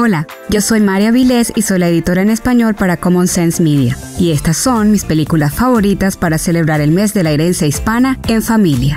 Hola, yo soy María Vilés y soy la editora en español para Common Sense Media. Y estas son mis películas favoritas para celebrar el mes de la herencia hispana en familia.